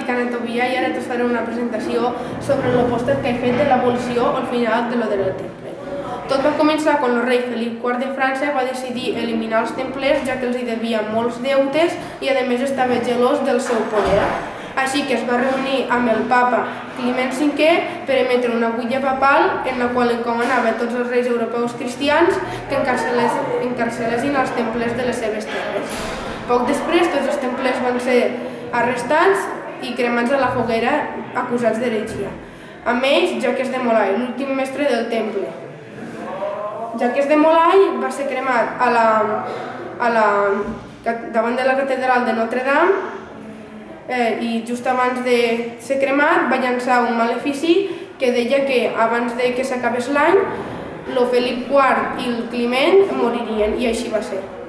Vaticana Tobià i ara us faré una presentació sobre el pòster que he fet de l'abolició al final de lo del temple. Tot va començar quan el rei Felip IV de França va decidir eliminar els templers ja que els hi devia molts deutes i a més estava gelós del seu poder. Així que es va reunir amb el papa Climent V per emetre una butlla papal en la qual encomanava tots els reis europeus cristians que encarcelessin els templers de les seves terres. Poc després, tots els templers van ser arrestats i cremats a la foguera acusats d'heretgia. Amb ells, Jaques de Molay, l'últim mestre del temple. Jaques de Molay va ser cremat a la, a la, davant de la catedral de Notre Dame eh, i just abans de ser cremat va llançar un malefici que deia que abans de que s'acabés l'any, el Felip IV i el Climent moririen, i així va ser.